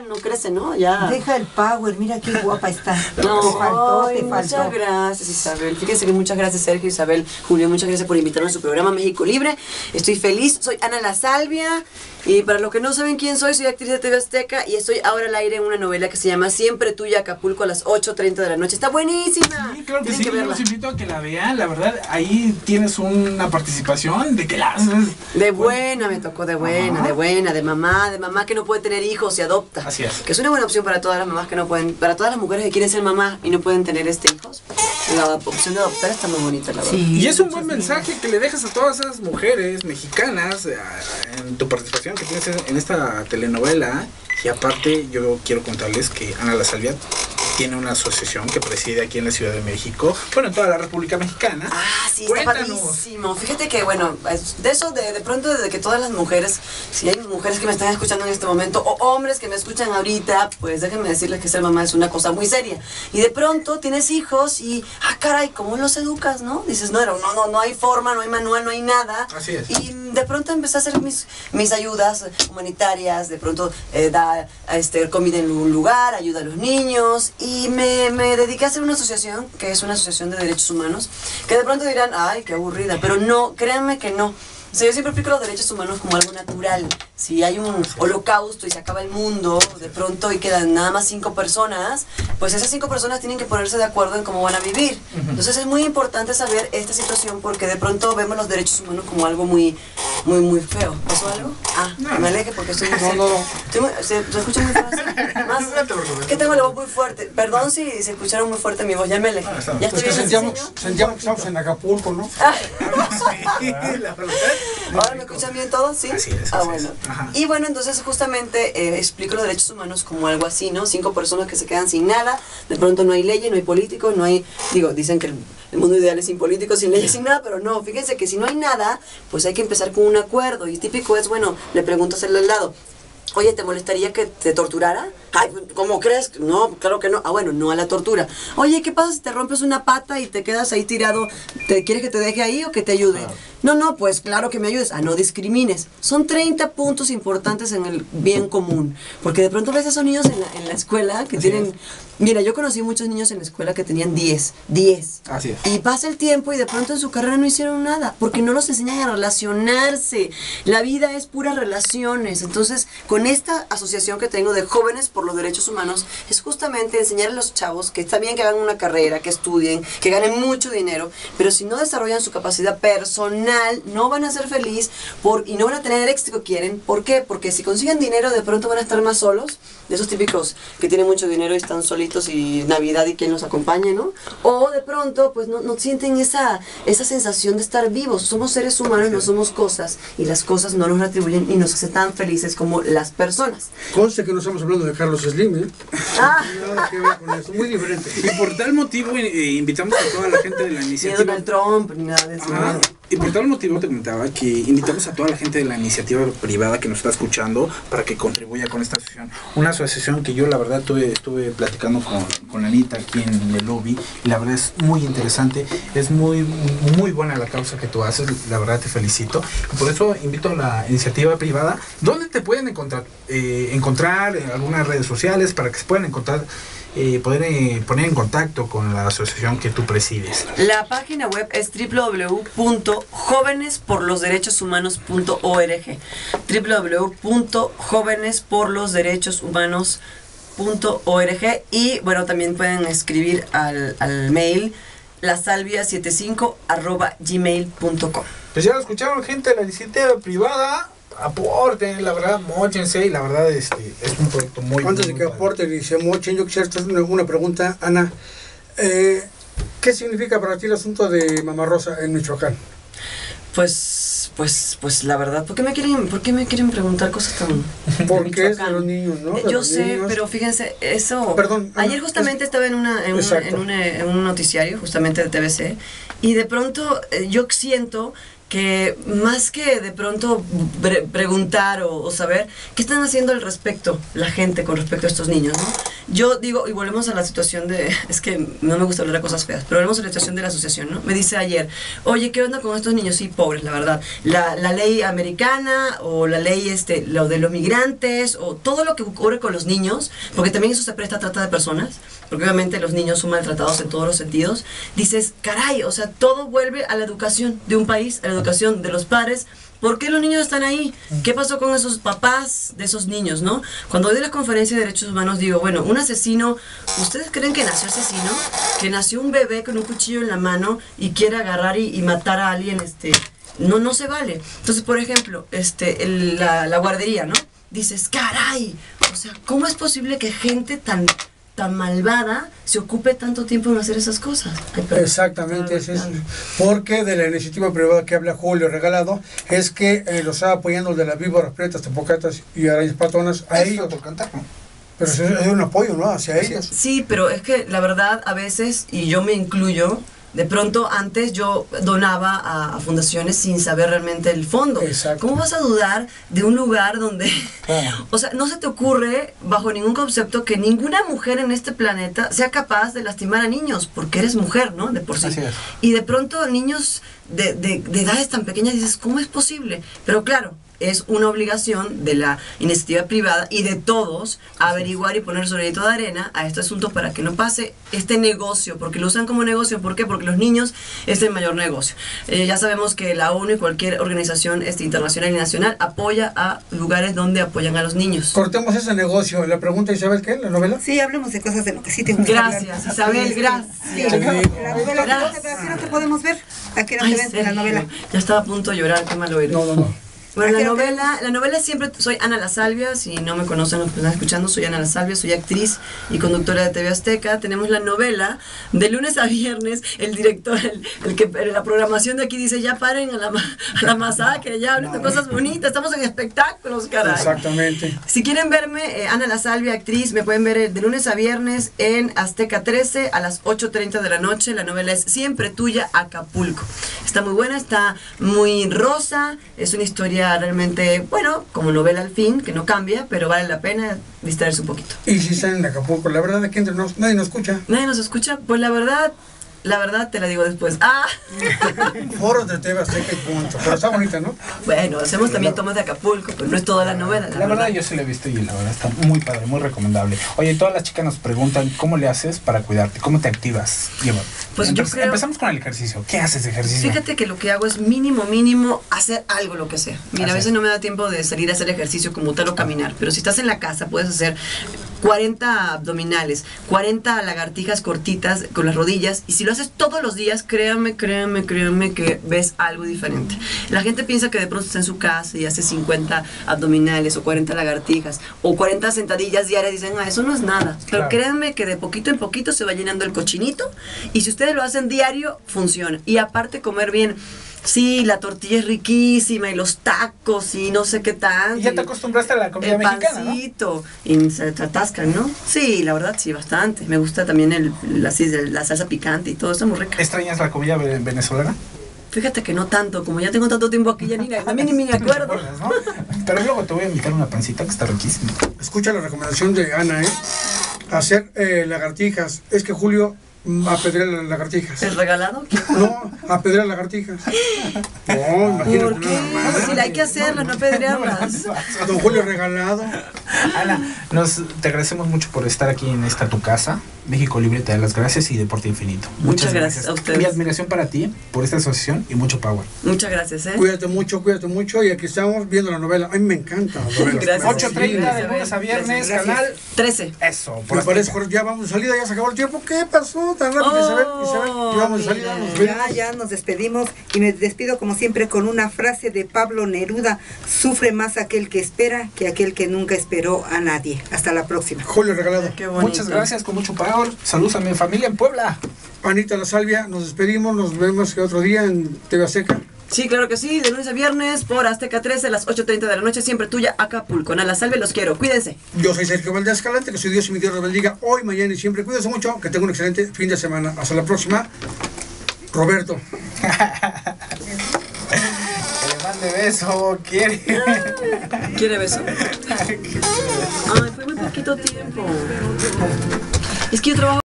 no crece, ¿no? Ya. Deja el power, mira qué guapa está. No, te faltó, ay, te faltó. Muchas gracias, Isabel. Fíjense que muchas gracias, Sergio, Isabel, Julio. Muchas gracias por invitarme a su programa México Libre. Estoy feliz. Soy Ana La Salvia. Y para los que no saben quién soy, soy actriz de TV Azteca y estoy ahora al aire en una novela que se llama Siempre Tuya Acapulco a las 8.30 de la noche. Está buenísima. Sí, claro que Tienen sí, yo verla. los invito a que la vean, la verdad, ahí tienes una participación de que la haces. De buena, me tocó de buena, Ajá. de buena, de mamá, de mamá que no puede tener hijos y adopta. Así es. Que es una buena opción para todas las mamás que no pueden, para todas las mujeres que quieren ser mamá y no pueden tener este hijos. La opción de adoptar está muy bonita, la verdad. Sí, Y es un buen mensaje que le dejas a todas esas mujeres mexicanas eh, en tu participación que tienes en esta telenovela. Y aparte, yo quiero contarles que Ana La Salvia tiene una asociación que preside aquí en la Ciudad de México, bueno, en toda la República Mexicana. Ah, sí, está Cuéntanos. padrísimo. Fíjate que, bueno, de eso, de, de pronto, desde que todas las mujeres, si hay mujeres que me están escuchando en este momento, o hombres que me escuchan ahorita, pues déjenme decirles que ser mamá es una cosa muy seria. Y de pronto tienes hijos y, ah, caray, ¿cómo los educas, no? Dices, no, no, no, no hay forma, no hay manual, no hay nada. Así es. Y de pronto empecé a hacer mis, mis ayudas humanitarias, de pronto eh, dar este, comida en un lugar, ayuda a los niños, y me, me dediqué a hacer una asociación, que es una asociación de derechos humanos, que de pronto dirán, ay, qué aburrida, pero no, créanme que no. O sea, yo siempre explico los derechos humanos como algo natural. Si hay un holocausto y se acaba el mundo, de pronto y quedan nada más cinco personas, pues esas cinco personas tienen que ponerse de acuerdo en cómo van a vivir. Entonces es muy importante saber esta situación porque de pronto vemos los derechos humanos como algo muy, muy, muy feo. ¿Pasó algo? Ah, No. me aleje porque estoy muy No, no, no. Estoy muy- ¿Se, ¿se escucha muy fuerte? Más, preocupes. que tengo la voz muy fuerte. Perdón si se escucharon muy fuerte mi voz, ya me alejé. Ah. Ya estoy que bien, sentíamos, que estamos en Acapulco, ¿no? Sí, la verdad. ¿Ahora me escuchan bien todos? ¿Sí? Así es, Ah, así bueno. es. Y bueno, entonces justamente eh, explico los derechos humanos como algo así, ¿no? Cinco personas que se quedan sin nada, de pronto no hay leyes, no hay políticos, no hay, digo, dicen que el, el mundo ideal es sin políticos, sin leyes, sin nada, pero no, fíjense que si no hay nada, pues hay que empezar con un acuerdo. Y típico es, bueno, le preguntas al lado, Oye, ¿te molestaría que te torturara? Ay, ¿cómo crees? No, claro que no. Ah, bueno, no a la tortura. Oye, ¿qué pasa si te rompes una pata y te quedas ahí tirado? ¿Te quieres que te deje ahí o que te ayude? No, no, pues claro que me ayudes. Ah, no discrimines. Son 30 puntos importantes en el bien común. Porque de pronto ves a esos niños en la, en la escuela que tienen... Mira, yo conocí muchos niños en la escuela que tenían 10, 10. Así es. Y pasa el tiempo y de pronto en su carrera no hicieron nada, porque no los enseñan a relacionarse. La vida es puras relaciones. Entonces, con esta asociación que tengo de jóvenes por los derechos humanos, es justamente enseñar a los chavos que está bien que hagan una carrera, que estudien, que ganen mucho dinero, pero si no desarrollan su capacidad personal, no van a ser feliz por, y no van a tener el éxito que quieren. ¿Por qué? Porque si consiguen dinero, de pronto van a estar más solos, de esos típicos que tienen mucho dinero y están solitos y Navidad y quien los acompañe, ¿no? O de pronto, pues no, no sienten esa, esa sensación de estar vivos. Somos seres humanos, no somos cosas, y las cosas no nos retribuyen y nos hacen tan felices como las personas. Conste que no estamos hablando de Carlos Slim, ¿eh? Ah, Nada que ver con eso, muy diferente. Y por tal motivo eh, invitamos a toda la gente de la ni iniciativa. Donald Trump, ni nada de eso. Ajá. Y por tal motivo te comentaba que invitamos a toda la gente de la iniciativa privada que nos está escuchando para que contribuya con esta asociación. Una asociación que yo la verdad tuve, estuve platicando con, con Anita aquí en el lobby y la verdad es muy interesante, es muy, muy buena la causa que tú haces, la verdad te felicito. Por eso invito a la iniciativa privada. ¿Dónde te pueden encontrar? Eh, encontrar en algunas redes sociales para que se puedan encontrar, eh, poder eh, poner en contacto con la asociación que tú presides. La página web es www.jovenesporlosderechoshumanos.org www.jovenesporlosderechoshumanos.org y bueno, también pueden escribir al, al mail lasalvia75 arroba gmail.com Pues ya lo escucharon gente de la iniciativa privada, aporten, la verdad, mochense y la verdad este, es un producto muy Antes de que padre. aporten y se mochen, yo quisiera hacer una, una pregunta, Ana. Eh, ¿Qué significa para ti el asunto de Mamá Rosa en Michoacán? Pues, pues, pues la verdad, ¿por qué me quieren, por qué me quieren preguntar cosas tan... Porque es de los niños, ¿no? De Yo sé, niños. pero fíjense, eso... Perdón, Ayer es- justamente estaba en, una, en, un, Exacto. en, un, en un noticiario, justamente de TVC, y de pronto eh, yo siento que más que de pronto pre- preguntar o, o saber qué están haciendo al respecto la gente con respecto a estos niños, ¿no? yo digo, y volvemos a la situación de, es que no me gusta hablar de cosas feas, pero volvemos a la situación de la asociación, ¿no? Me dice ayer, oye, ¿qué onda con estos niños? Sí, pobres, la verdad. La, la ley americana o la ley, este, lo de los migrantes o todo lo que ocurre con los niños, porque también eso se presta a trata de personas, porque obviamente los niños son maltratados en todos los sentidos, dices, caray, o sea, todo vuelve a la educación de un país, a la educación de los padres, ¿Por qué los niños están ahí? ¿Qué pasó con esos papás de esos niños, no? Cuando doy la conferencia de derechos humanos digo, bueno, un asesino, ¿ustedes creen que nació asesino? Que nació un bebé con un cuchillo en la mano y quiere agarrar y, y matar a alguien, este, no, no se vale. Entonces, por ejemplo, este, el- la, la guardería, ¿no? Dices, caray, o sea, ¿cómo es posible que gente tan tan malvada se ocupe tanto tiempo en hacer esas cosas? Exactamente, ese es porque de la iniciativa privada que habla Julio Regalado es que eh, lo está apoyando el de las víboras pretas, tepocatas y arañas patonas a Eso ellos, por cantar, ¿no? pero es, es un apoyo, ¿no? Hacia ellos. Sí, pero es que la verdad a veces, y yo me incluyo, de pronto antes yo donaba a, a fundaciones sin saber realmente el fondo. Exacto. ¿Cómo vas a dudar de un lugar donde... Claro. O sea, no se te ocurre bajo ningún concepto que ninguna mujer en este planeta sea capaz de lastimar a niños, porque eres mujer, ¿no? De por sí. Así es. Y de pronto niños de, de, de edades tan pequeñas dices, ¿cómo es posible? Pero claro, es una obligación de la iniciativa privada y de todos averiguar y poner su granito de arena a este asunto para que no pase este negocio, porque lo usan como negocio, ¿por qué? Porque los niños es el mayor negocio. Eh, ya sabemos que la ONU y cualquier organización este, internacional y nacional apoya a lugares donde apoyan a los niños. Cortemos ese negocio. La pregunta, Isabel, ¿qué? ¿La novela? Sí, hablemos de cosas de lo que sí te gusta Gracias, hablar. Isabel, gracias. sí. La novela, Gracias. ¿a qué no te podemos ver? ¿A qué te en la novela? Ya estaba a punto de llorar, qué malo eres. No, no, no. Bueno, ¿A la te- novela, la novela siempre, soy Ana La Salvia, si no me conocen los que están escuchando, soy Ana La Salvia, soy actriz y conductora de TV Azteca. Tenemos la novela de lunes a viernes, el director, el, el que la programación de aquí dice, ya paren a la, a la masacre, ya hablen de cosas bonitas, estamos en espectáculos, caray. Exactamente. Si quieren verme, eh, Ana La Salvia, actriz, me pueden ver eh, de lunes a viernes en Azteca 13 a las 8.30 de la noche. La novela es Siempre Tuya, Acapulco. Está muy buena, está muy rosa, es una historia realmente, bueno, como novela al fin, que no cambia, pero vale la pena distraerse un poquito. Y si están en Acapulco, la verdad aquí entre nos, nadie nos escucha. ¿Nadie nos escucha? Pues la verdad, la verdad te la digo después. Ah, Foros de TV Azteca y punto. Pero está bonita, ¿no? bueno, hacemos también tomas de Acapulco, pero no es toda la novela. La verdad yo sí la he visto y la verdad está muy padre, muy recomendable. Oye, todas las chicas nos preguntan cómo le haces para cuidarte, cómo te activas. Lleva. Pues yo Empe- creo- Empezamos con el ejercicio. ¿Qué haces de ejercicio? Fíjate que lo que hago es mínimo, mínimo hacer algo, lo que sea. Mira, Así a veces es. no me da tiempo de salir a hacer ejercicio como tal o caminar, pero si estás en la casa puedes hacer 40 abdominales, 40 lagartijas cortitas con las rodillas y si lo haces todos los días, créanme, créanme, créanme que ves algo diferente. La gente piensa que de pronto está en su casa y hace 50 abdominales o 40 lagartijas o 40 sentadillas diarias y dicen, ah, eso no es nada. Pero Claro. créanme que de poquito en poquito se va llenando el cochinito y si ustedes lo hacen diario, funciona. Y aparte comer bien. Sí, la tortilla es riquísima y los tacos y no sé qué tanto. Y ya te acostumbraste a la comida el mexicana, ¿no? pancito. Y se te atascan, ¿no? Sí, la verdad, sí, bastante. Me gusta también el, la, la salsa picante y todo, está muy rica. ¿Extrañas la comida ve- venezolana? Fíjate que no tanto, como ya tengo tanto tiempo aquí, ya ni, a mí ni me ¿Te acuerdo. no? Pero luego te voy a invitar una pancita que está riquísima. Escucha la recomendación de Ana, ¿eh? Hacer eh, lagartijas. Es que Julio mm, apedrea las lagartijas. ¿El regalado? No, apedrea lagartijas. No, imagínate. ¿Por qué? nada más. Si la hay que hacerlas, no apedrearlas. A don Julio regalado. Ana, nos, te agradecemos mucho por estar aquí en esta tu casa. México Libre te da las gracias y Deporte Infinito. Muchas gracias a ustedes. Mi admiración para ti por esta asociación y mucho power. Muchas gracias, ¿eh? Cuídate mucho, cuídate mucho. Y aquí estamos viendo la novela. A mí me encanta. las novelas. Gracias. 8.30 de lunes a viernes, gracias. canal. 13. Eso, por Me parece, ya vamos de salida, ya se acabó el tiempo. ¿Qué pasó tan rápido, Oh, Isabel? Isabel, ya vamos. Ya, ya nos despedimos y me despido como siempre con una frase de Pablo Neruda. Sufre más aquel que espera que aquel que nunca esperó a nadie. Hasta la próxima. Julio regalado. Qué. Muchas gracias, con mucho power. Saludos a mi familia en Puebla. Anita La Salvia, nos despedimos, nos vemos otro día en TV Azteca. Sí, claro que sí, de lunes a viernes por Azteca 13 a las 8.30 de la noche, siempre tuya, Acapulco. A la salve, los quiero, cuídense. Yo soy Sergio Valdés Escalante, que soy Dios y mi Dios los bendiga hoy, mañana y siempre. Cuídense mucho, que tengan un excelente fin de semana. Hasta la próxima. Roberto. Que le mande beso, quiere. ¿Quiere beso? Ay, fue muy poquito tiempo. Es que yo trabajo